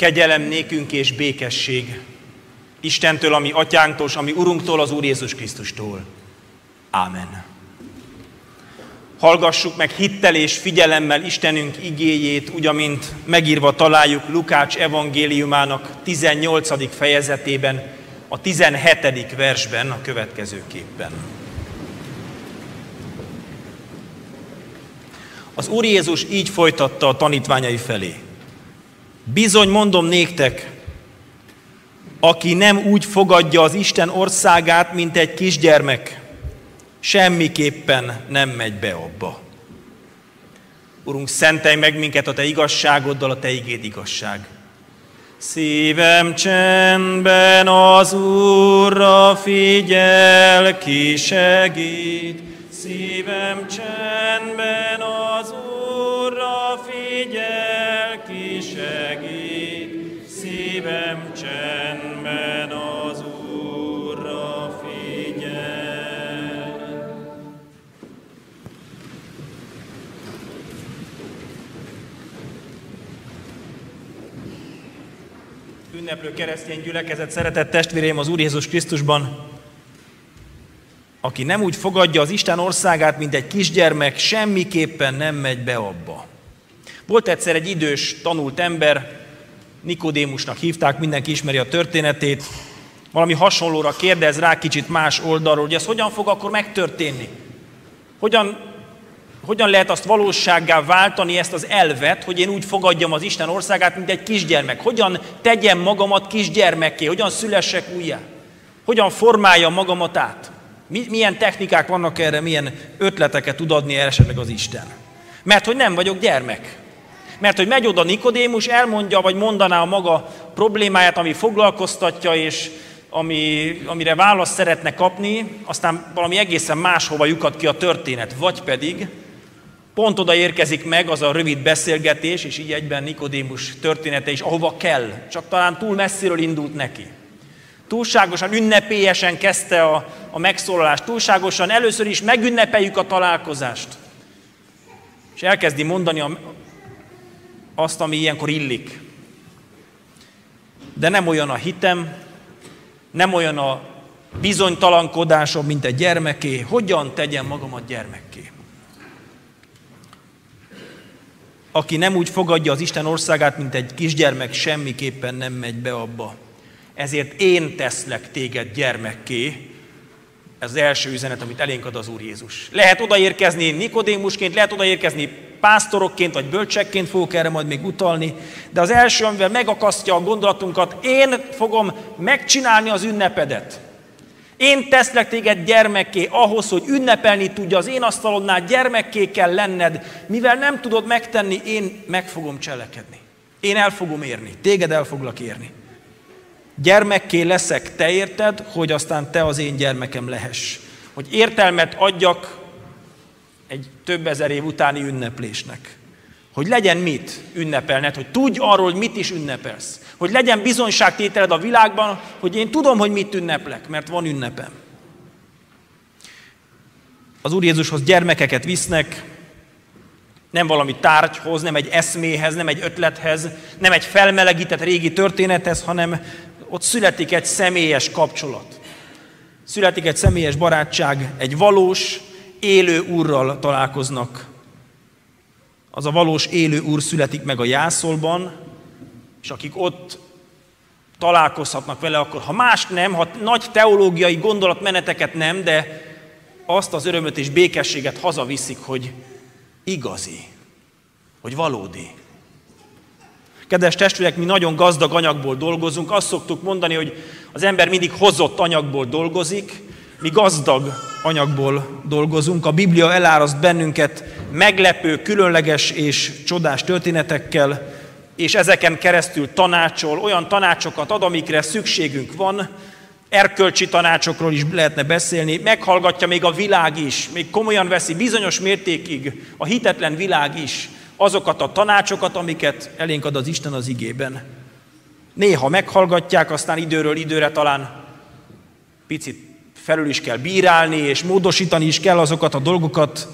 Kegyelem nékünk és békesség Istentől, ami atyánktól, ami Urunktól, az Úr Jézus Krisztustól. Ámen. Hallgassuk meg hittel és figyelemmel Istenünk igéjét, úgy, amint megírva találjuk Lukács evangéliumának 18. fejezetében, a 17. versben a következőképpen. Az Úr Jézus így folytatta a tanítványai felé. Bizony mondom néktek, aki nem úgy fogadja az Isten országát, mint egy kisgyermek, semmiképpen nem megy be abba. Urunk, szentelj meg minket a Te igazságoddal, a Te igéd igazság. Szívem csendben az Úrra figyel, ki segít. Szívem csendben Ünneplő keresztény gyülekezet, szeretett testvérém az Úr Jézus Krisztusban, aki nem úgy fogadja az Isten országát, mint egy kisgyermek, semmiképpen nem megy be abba. Volt egyszer egy idős, tanult ember, Nikodémusnak hívták, mindenki ismeri a történetét, valami hasonlóra kérdez rá kicsit más oldalról, hogy ez hogyan fog akkor megtörténni? Hogyan, hogyan lehet azt valósággá váltani ezt az elvet, hogy én úgy fogadjam az Isten országát, mint egy kisgyermek? Hogyan tegyem magamat kisgyermekké? Hogyan szülessek újjá? Hogyan formáljam magamat át? Milyen technikák vannak erre, milyen ötleteket tud adni erre esetleg az Isten? Mert hogy nem vagyok gyermek. Mert hogy megy oda Nikodémus, elmondja, vagy mondaná a maga problémáját, ami foglalkoztatja, és ami, amire választ szeretne kapni, aztán valami egészen máshova lyukat ki a történet. Vagy pedig pont oda érkezik meg az a rövid beszélgetés, és így egyben Nikodémus története is, ahova kell. Csak talán túl messziről indult neki túlságosan ünnepélyesen kezdte a, a megszólalást, túlságosan először is megünnepeljük a találkozást. És elkezdi mondani a, azt, ami ilyenkor illik. De nem olyan a hitem, nem olyan a bizonytalankodásom, mint egy gyermeké. Hogyan tegyem magamat gyermekké? Aki nem úgy fogadja az Isten országát, mint egy kisgyermek, semmiképpen nem megy be abba ezért én teszlek téged gyermekké. Ez az első üzenet, amit elénk ad az Úr Jézus. Lehet odaérkezni Nikodémusként, lehet odaérkezni pásztorokként vagy bölcsekként fogok erre majd még utalni, de az első, amivel megakasztja a gondolatunkat, én fogom megcsinálni az ünnepedet. Én teszlek téged gyermekké ahhoz, hogy ünnepelni tudja az én asztalonnál, gyermekké kell lenned. Mivel nem tudod megtenni, én meg fogom cselekedni. Én el fogom érni, téged el foglak érni. Gyermekké leszek, te érted, hogy aztán te az én gyermekem lehess. Hogy értelmet adjak egy több ezer év utáni ünneplésnek. Hogy legyen mit ünnepelned, hogy tudj arról, hogy mit is ünnepelsz. Hogy legyen bizonyságtételed a világban, hogy én tudom, hogy mit ünneplek, mert van ünnepem. Az Úr Jézushoz gyermekeket visznek, nem valami tárgyhoz, nem egy eszméhez, nem egy ötlethez, nem egy felmelegített régi történethez, hanem ott születik egy személyes kapcsolat. Születik egy személyes barátság, egy valós, élő úrral találkoznak. Az a valós élő úr születik meg a jászolban, és akik ott találkozhatnak vele, akkor ha más nem, ha nagy teológiai gondolatmeneteket nem, de azt az örömöt és békességet hazaviszik, hogy igazi, hogy valódi. Kedves testvérek, mi nagyon gazdag anyagból dolgozunk. Azt szoktuk mondani, hogy az ember mindig hozott anyagból dolgozik, mi gazdag anyagból dolgozunk. A Biblia eláraszt bennünket meglepő, különleges és csodás történetekkel, és ezeken keresztül tanácsol, olyan tanácsokat ad, amikre szükségünk van, erkölcsi tanácsokról is lehetne beszélni, meghallgatja még a világ is, még komolyan veszi bizonyos mértékig a hitetlen világ is azokat a tanácsokat, amiket elénk ad az Isten az igében. Néha meghallgatják, aztán időről időre talán picit felül is kell bírálni, és módosítani is kell azokat a dolgokat,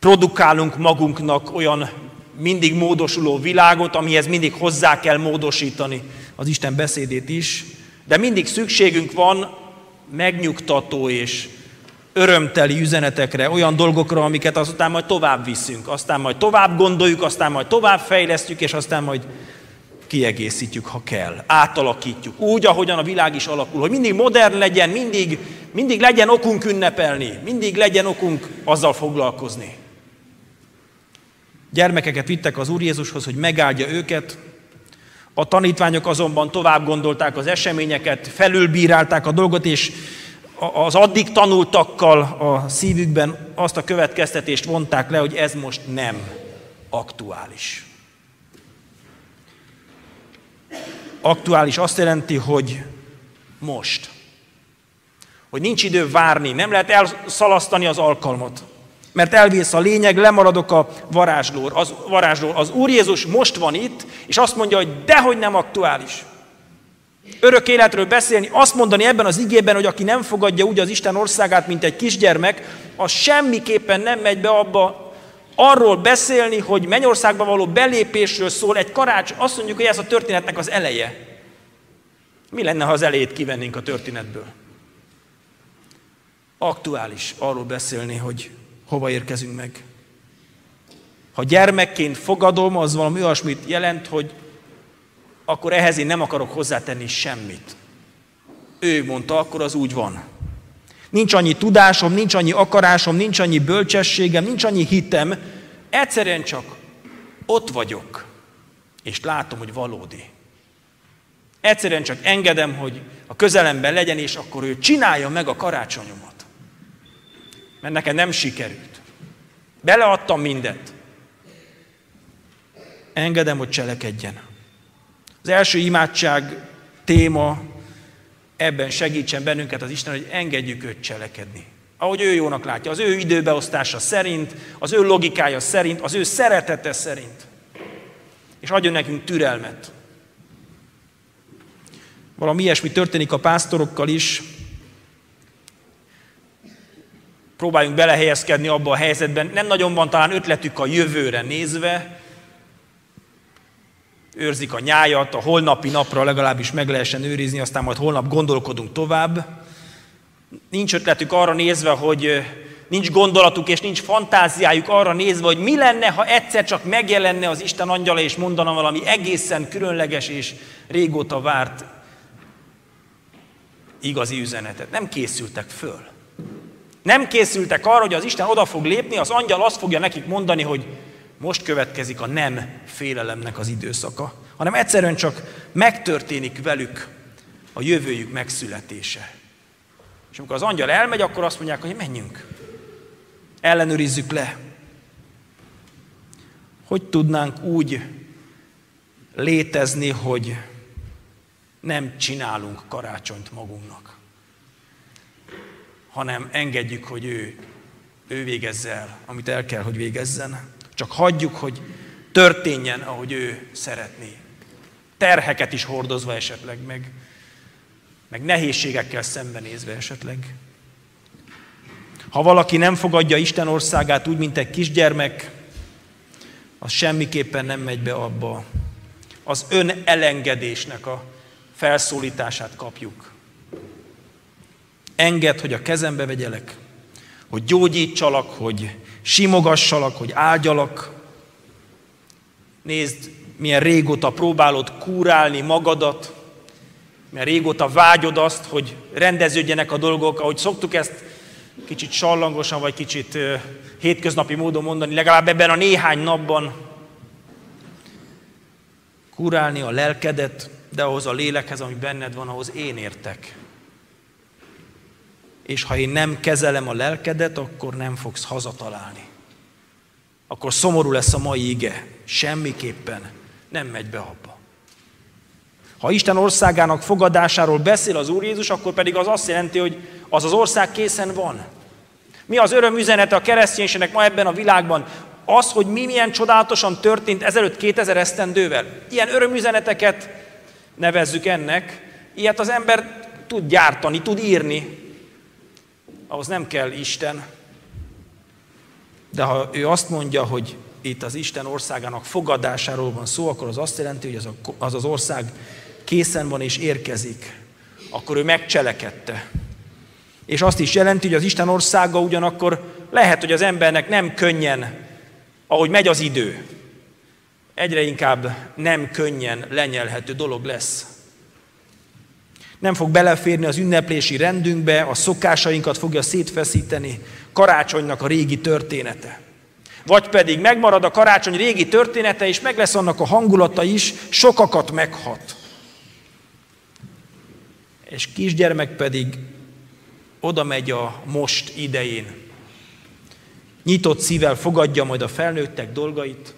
produkálunk magunknak olyan mindig módosuló világot, amihez mindig hozzá kell módosítani az Isten beszédét is, de mindig szükségünk van megnyugtató és örömteli üzenetekre, olyan dolgokra, amiket azután majd tovább viszünk, aztán majd tovább gondoljuk, aztán majd tovább fejlesztjük, és aztán majd kiegészítjük, ha kell, átalakítjuk, úgy, ahogyan a világ is alakul, hogy mindig modern legyen, mindig, mindig legyen okunk ünnepelni, mindig legyen okunk azzal foglalkozni. Gyermekeket vittek az Úr Jézushoz, hogy megáldja őket, a tanítványok azonban tovább gondolták az eseményeket, felülbírálták a dolgot, és az addig tanultakkal a szívükben azt a következtetést vonták le, hogy ez most nem aktuális. Aktuális azt jelenti, hogy most. Hogy nincs idő várni, nem lehet elszalasztani az alkalmat. Mert elvész a lényeg, lemaradok a varázslór. Az, varázslór. az Úr Jézus most van itt, és azt mondja, hogy dehogy nem aktuális. Örök életről beszélni, azt mondani ebben az igében, hogy aki nem fogadja úgy az Isten országát, mint egy kisgyermek, az semmiképpen nem megy be abba, arról beszélni, hogy mennyországba való belépésről szól egy karács, azt mondjuk, hogy ez a történetnek az eleje. Mi lenne, ha az elejét kivennénk a történetből? Aktuális arról beszélni, hogy hova érkezünk meg. Ha gyermekként fogadom, az valami olyasmit jelent, hogy akkor ehhez én nem akarok hozzátenni semmit. Ő mondta, akkor az úgy van. Nincs annyi tudásom, nincs annyi akarásom, nincs annyi bölcsességem, nincs annyi hitem. Egyszerűen csak ott vagyok, és látom, hogy valódi. Egyszerűen csak engedem, hogy a közelemben legyen, és akkor ő csinálja meg a karácsonyomat. Mert nekem nem sikerült. Beleadtam mindent. Engedem, hogy cselekedjen. Az első imádság téma ebben segítsen bennünket az Isten, hogy engedjük őt cselekedni. Ahogy ő jónak látja, az ő időbeosztása szerint, az ő logikája szerint, az ő szeretete szerint. És adjon nekünk türelmet. Valami ilyesmi történik a pásztorokkal is. Próbáljunk belehelyezkedni abba a helyzetben. Nem nagyon van talán ötletük a jövőre nézve, őrzik a nyájat, a holnapi napra legalábbis meg lehessen őrizni, aztán majd holnap gondolkodunk tovább. Nincs ötletük arra nézve, hogy nincs gondolatuk és nincs fantáziájuk arra nézve, hogy mi lenne, ha egyszer csak megjelenne az Isten angyala és mondana valami egészen különleges és régóta várt igazi üzenetet. Nem készültek föl. Nem készültek arra, hogy az Isten oda fog lépni, az angyal azt fogja nekik mondani, hogy most következik a nem félelemnek az időszaka, hanem egyszerűen csak megtörténik velük a jövőjük megszületése. És amikor az angyal elmegy, akkor azt mondják, hogy menjünk. Ellenőrizzük le. Hogy tudnánk úgy létezni, hogy nem csinálunk karácsonyt magunknak, hanem engedjük, hogy ő, ő végezze el, amit el kell, hogy végezzen. Csak hagyjuk, hogy történjen, ahogy ő szeretné. Terheket is hordozva esetleg, meg, meg nehézségekkel szembenézve esetleg. Ha valaki nem fogadja Isten országát úgy, mint egy kisgyermek, az semmiképpen nem megy be abba. Az ön elengedésnek a felszólítását kapjuk. Engedd, hogy a kezembe vegyelek, hogy gyógyítsalak, hogy simogassalak, hogy áldjalak. Nézd, milyen régóta próbálod kúrálni magadat, mert régóta vágyod azt, hogy rendeződjenek a dolgok, ahogy szoktuk ezt kicsit sallangosan, vagy kicsit hétköznapi módon mondani, legalább ebben a néhány napban. Kurálni a lelkedet, de ahhoz a lélekhez, ami benned van, ahhoz én értek és ha én nem kezelem a lelkedet, akkor nem fogsz hazatalálni. Akkor szomorú lesz a mai ige. Semmiképpen nem megy be abba. Ha Isten országának fogadásáról beszél az Úr Jézus, akkor pedig az azt jelenti, hogy az az ország készen van. Mi az öröm üzenete a kereszténységnek ma ebben a világban? Az, hogy mi milyen csodálatosan történt ezelőtt 2000 esztendővel. Ilyen örömüzeneteket nevezzük ennek. Ilyet az ember tud gyártani, tud írni, ahhoz nem kell Isten, de ha ő azt mondja, hogy itt az Isten országának fogadásáról van szó, akkor az azt jelenti, hogy az, az az ország készen van és érkezik. Akkor ő megcselekedte. És azt is jelenti, hogy az Isten országa ugyanakkor lehet, hogy az embernek nem könnyen, ahogy megy az idő, egyre inkább nem könnyen lenyelhető dolog lesz. Nem fog beleférni az ünneplési rendünkbe, a szokásainkat fogja szétfeszíteni, karácsonynak a régi története. Vagy pedig megmarad a karácsony régi története, és meg lesz annak a hangulata is, sokakat meghat. És kisgyermek pedig oda megy a most idején. Nyitott szívvel fogadja majd a felnőttek dolgait,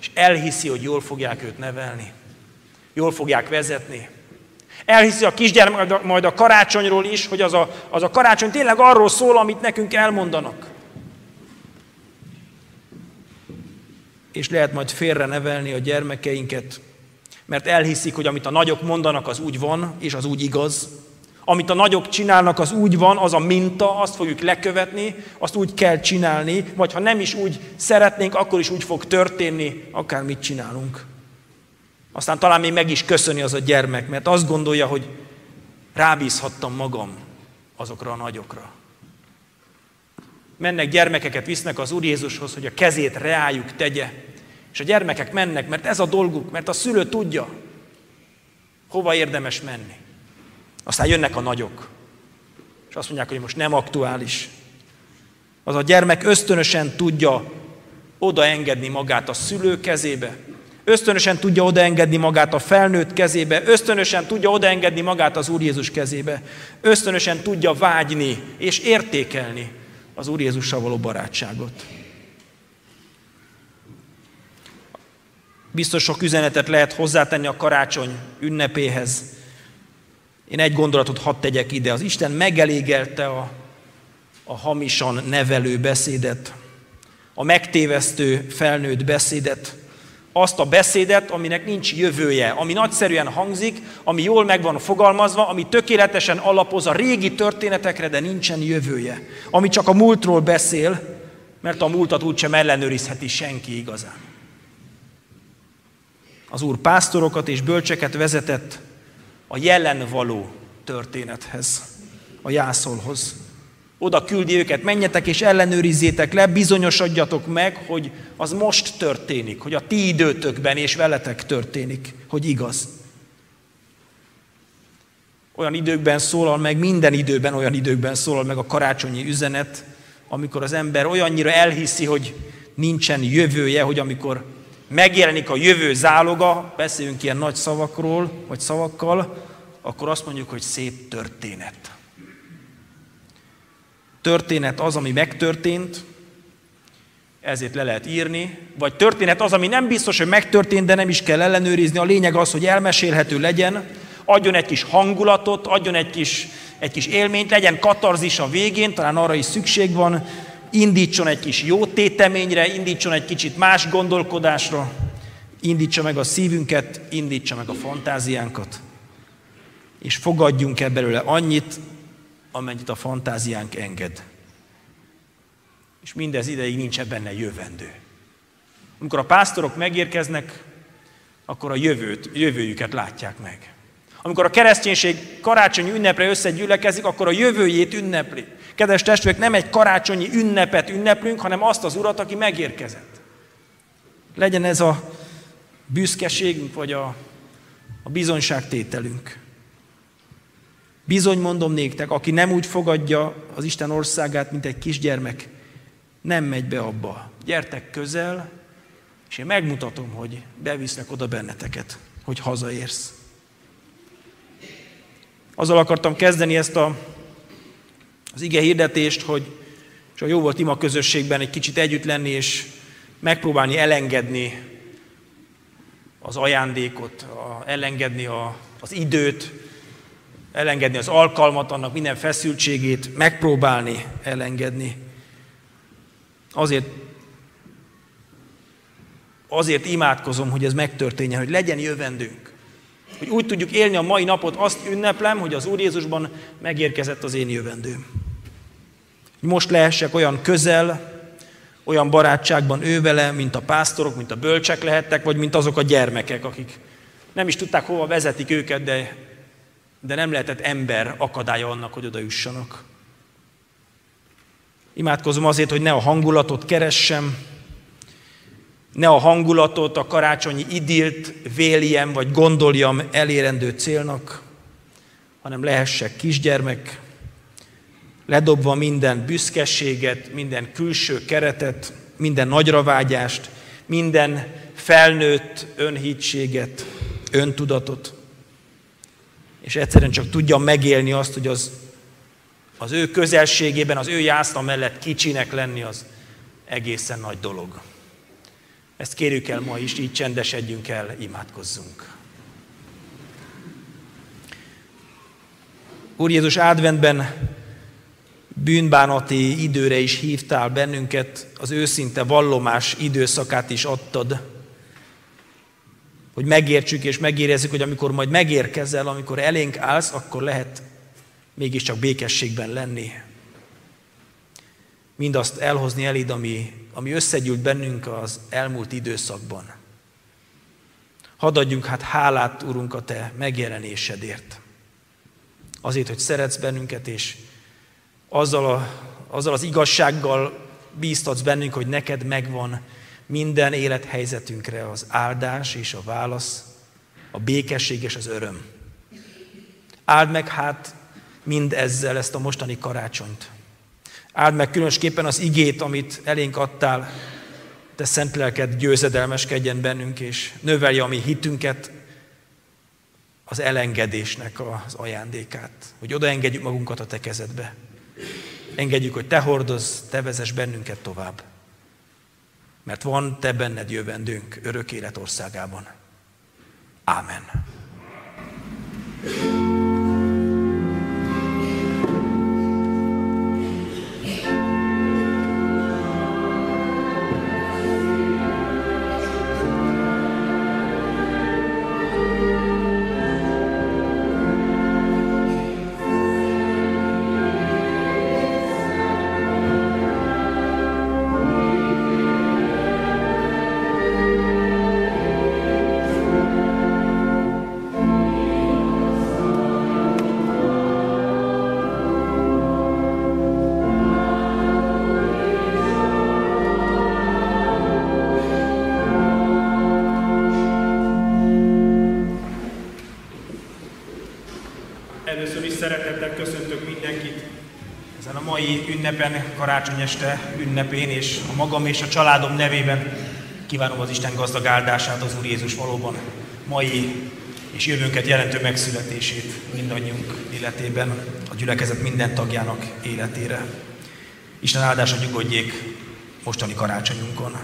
és elhiszi, hogy jól fogják őt nevelni, jól fogják vezetni. Elhiszi a kisgyermek majd a karácsonyról is, hogy az a, az a karácsony tényleg arról szól, amit nekünk elmondanak. És lehet majd félre nevelni a gyermekeinket, mert elhiszik, hogy amit a nagyok mondanak, az úgy van, és az úgy igaz. Amit a nagyok csinálnak, az úgy van, az a minta, azt fogjuk lekövetni, azt úgy kell csinálni, vagy ha nem is úgy szeretnénk, akkor is úgy fog történni, akár mit csinálunk. Aztán talán még meg is köszöni az a gyermek, mert azt gondolja, hogy rábízhattam magam azokra a nagyokra. Mennek gyermekeket, visznek az Úr Jézushoz, hogy a kezét reájuk tegye. És a gyermekek mennek, mert ez a dolguk, mert a szülő tudja, hova érdemes menni. Aztán jönnek a nagyok, és azt mondják, hogy most nem aktuális. Az a gyermek ösztönösen tudja odaengedni magát a szülő kezébe, ösztönösen tudja odaengedni magát a felnőtt kezébe, ösztönösen tudja odaengedni magát az Úr Jézus kezébe, ösztönösen tudja vágyni és értékelni az Úr Jézussal való barátságot. Biztos sok üzenetet lehet hozzátenni a karácsony ünnepéhez, én egy gondolatot hadd tegyek ide. Az Isten megelégelte a, a hamisan nevelő beszédet, a megtévesztő felnőtt beszédet, azt a beszédet, aminek nincs jövője, ami nagyszerűen hangzik, ami jól meg van fogalmazva, ami tökéletesen alapoz a régi történetekre, de nincsen jövője. Ami csak a múltról beszél, mert a múltat úgysem ellenőrizheti senki igazán. Az Úr pásztorokat és bölcseket vezetett a jelen való történethez, a jászolhoz. Oda küldi őket, menjetek és ellenőrizzétek le, bizonyosodjatok meg, hogy az most történik, hogy a ti időtökben és veletek történik, hogy igaz. Olyan időkben szólal meg, minden időben olyan időkben szólal meg a karácsonyi üzenet, amikor az ember olyannyira elhiszi, hogy nincsen jövője, hogy amikor megjelenik a jövő záloga, beszélünk ilyen nagy szavakról, vagy szavakkal, akkor azt mondjuk, hogy szép történet. Történet az, ami megtörtént, ezért le lehet írni, vagy történet az, ami nem biztos, hogy megtörtént, de nem is kell ellenőrizni. A lényeg az, hogy elmesélhető legyen, adjon egy kis hangulatot, adjon egy kis, egy kis élményt, legyen katarzis a végén, talán arra is szükség van, indítson egy kis jó téteményre, indítson egy kicsit más gondolkodásra, indítsa meg a szívünket, indítsa meg a fantáziánkat, és fogadjunk el belőle annyit, amennyit a fantáziánk enged. És mindez ideig nincs benne jövendő. Amikor a pásztorok megérkeznek, akkor a jövőt, jövőjüket látják meg. Amikor a kereszténység karácsonyi ünnepre összegyűlekezik, akkor a jövőjét ünnepli. Kedves testvérek, nem egy karácsonyi ünnepet ünneplünk, hanem azt az urat, aki megérkezett. Legyen ez a büszkeségünk, vagy a, a bizonyságtételünk. Bizony mondom néktek, aki nem úgy fogadja az Isten országát, mint egy kisgyermek, nem megy be abba. Gyertek közel, és én megmutatom, hogy bevisznek oda benneteket, hogy hazaérsz. Azzal akartam kezdeni ezt a, az ige hirdetést, hogy csak jó volt ima közösségben egy kicsit együtt lenni, és megpróbálni elengedni az ajándékot, a, elengedni a, az időt, elengedni az alkalmat, annak minden feszültségét, megpróbálni elengedni. Azért, azért imádkozom, hogy ez megtörténjen, hogy legyen jövendőnk. Hogy úgy tudjuk élni a mai napot, azt ünneplem, hogy az Úr Jézusban megérkezett az én jövendőm. Hogy most lehessek olyan közel, olyan barátságban ő vele, mint a pásztorok, mint a bölcsek lehettek, vagy mint azok a gyermekek, akik nem is tudták, hova vezetik őket, de, de nem lehetett ember akadálya annak, hogy oda jussanak. Imádkozom azért, hogy ne a hangulatot keressem, ne a hangulatot, a karácsonyi idilt véljem vagy gondoljam elérendő célnak, hanem lehessek kisgyermek, ledobva minden büszkeséget, minden külső keretet, minden nagyravágyást, minden felnőtt önhítséget, öntudatot, és egyszerűen csak tudjam megélni azt, hogy az, az ő közelségében, az ő jászla mellett kicsinek lenni az egészen nagy dolog. Ezt kérjük el ma is, így csendesedjünk el, imádkozzunk. Úr Jézus adventben bűnbánati időre is hívtál bennünket, az őszinte vallomás időszakát is adtad, hogy megértsük és megérezzük, hogy amikor majd megérkezel, amikor elénk állsz, akkor lehet mégiscsak békességben lenni. Mindazt elhozni eléd, ami, ami összegyűlt bennünk az elmúlt időszakban. Hadd adjunk hát hálát, Urunk, a Te megjelenésedért. Azért, hogy szeretsz bennünket, és azzal, a, azzal az igazsággal bíztatsz bennünk, hogy neked megvan minden élethelyzetünkre az áldás és a válasz, a békesség és az öröm. Áld meg hát mind ezzel ezt a mostani karácsonyt. Áld meg különösképpen az igét, amit elénk adtál, te szent lelked győzedelmeskedjen bennünk, és növelje a mi hitünket, az elengedésnek az ajándékát, hogy odaengedjük magunkat a te kezedbe. Engedjük, hogy te hordozz, te vezess bennünket tovább. Mert van te benned jövendőnk örök élet országában. Ámen. Ünnepen, karácsony este ünnepén, és a magam és a családom nevében kívánom az Isten gazdag áldását az Úr Jézus valóban mai és jövőnket jelentő megszületését mindannyiunk életében, a gyülekezet minden tagjának életére. Isten áldása nyugodjék mostani karácsonyunkon.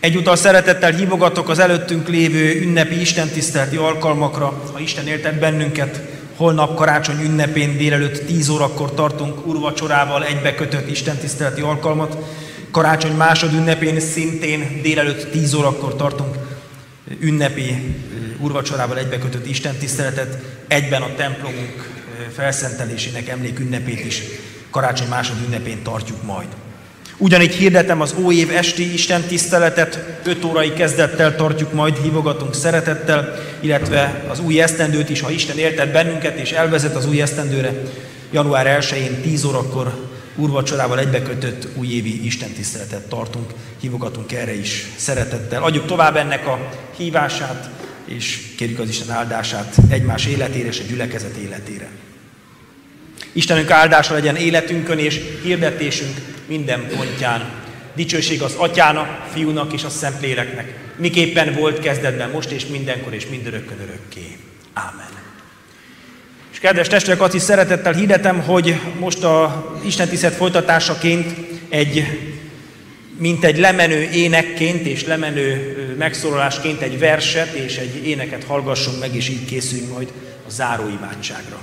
Egyúttal szeretettel hívogatok az előttünk lévő ünnepi istentiszteleti alkalmakra, ha Isten éltet bennünket, Holnap karácsony ünnepén délelőtt 10 órakor tartunk urvacsorával egybekötött istentiszteleti alkalmat. Karácsony másod ünnepén szintén délelőtt 10 órakor tartunk ünnepi urvacsorával egybekötött istentiszteletet. Egyben a templomunk felszentelésének emlékünnepét is karácsony másod ünnepén tartjuk majd. Ugyanígy hirdetem az óév esti Isten tiszteletet, 5 órai kezdettel tartjuk majd, hívogatunk szeretettel, illetve az új esztendőt is, ha Isten érted bennünket és elvezet az új esztendőre, január 1-én 10 órakor úrvacsorával egybekötött újévi Isten tiszteletet tartunk, hívogatunk erre is szeretettel. Adjuk tovább ennek a hívását, és kérjük az Isten áldását egymás életére és a gyülekezet életére. Istenünk áldása legyen életünkön és hirdetésünk minden pontján. Dicsőség az Atyának, Fiúnak és a Szentléleknek. Miképpen volt kezdetben, most és mindenkor és mindörökkön örökké. Ámen. És kedves testvérek, azt is szeretettel hirdetem, hogy most a Isten tisztelt folytatásaként egy mint egy lemenő énekként és lemenő megszólalásként egy verset és egy éneket hallgassunk meg, és így készüljünk majd a záró imádságra.